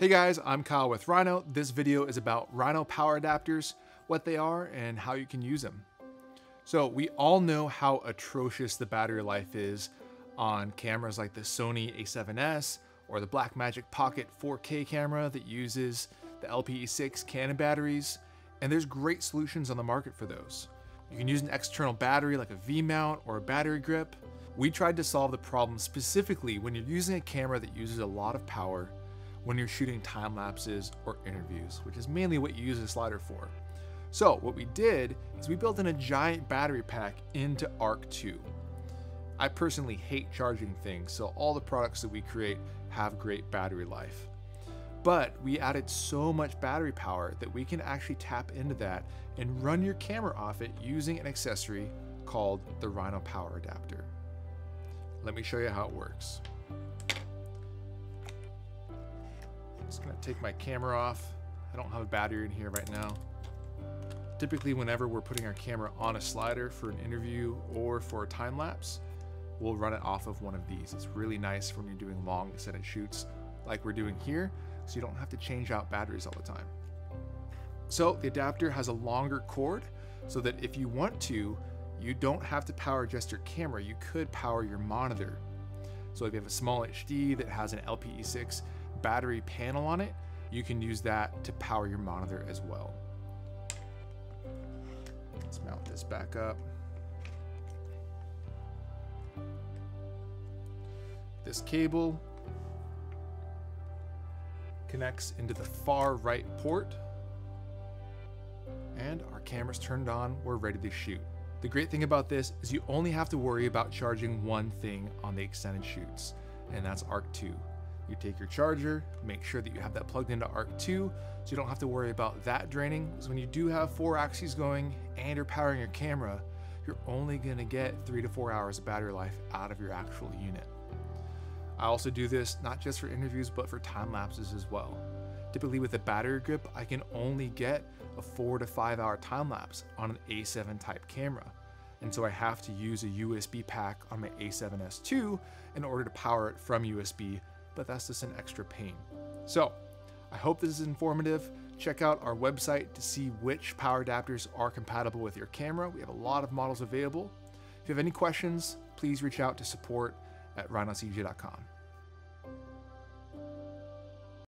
Hey guys, I'm Kyle with Rhino. This video is about Rhino power adapters, what they are, and how you can use them. So we all know how atrocious the battery life is on cameras like the Sony a7S or the Blackmagic Pocket 4K camera that uses the LPE6 Canon batteries, and there's great solutions on the market for those. You can use an external battery like a V-mount or a battery grip. We tried to solve the problem specifically when you're using a camera that uses a lot of power when you're shooting time lapses or interviews, which is mainly what you use a slider for. So what we did is we built in a giant battery pack into Arc 2. I personally hate charging things, so all the products that we create have great battery life. But we added so much battery power that we can actually tap into that and run your camera off it using an accessory called the Rhino Power Adapter. Let me show you how it works. Just gonna take my camera off. I don't have a battery in here right now. Typically, whenever we're putting our camera on a slider for an interview or for a time lapse, we'll run it off of one of these. It's really nice when you're doing long extended shoots like we're doing here, so you don't have to change out batteries all the time. So the adapter has a longer cord so that if you want to, you don't have to power just your camera, you could power your monitor. So if you have a small HD that has an LPE6 battery panel on it, you can use that to power your monitor as well. Let's mount this back up. This cable connects into the far right port and our camera's turned on, we're ready to shoot. The great thing about this is you only have to worry about charging one thing on the extended shoots, and that's Arc 2. You take your charger, make sure that you have that plugged into Arc 2 so you don't have to worry about that draining. Because when you do have four axes going and you're powering your camera, you're only gonna get three to four hours of battery life out of your actual unit. I also do this not just for interviews, but for time lapses as well. Typically with a battery grip, I can only get a four to five hour time lapse on an A7 type camera. And so I have to use a USB pack on my A7S II in order to power it from USB but that's just an extra pain. So I hope this is informative. Check out our website to see which power adapters are compatible with your camera. We have a lot of models available. If you have any questions, please reach out to support at rhinocg.com.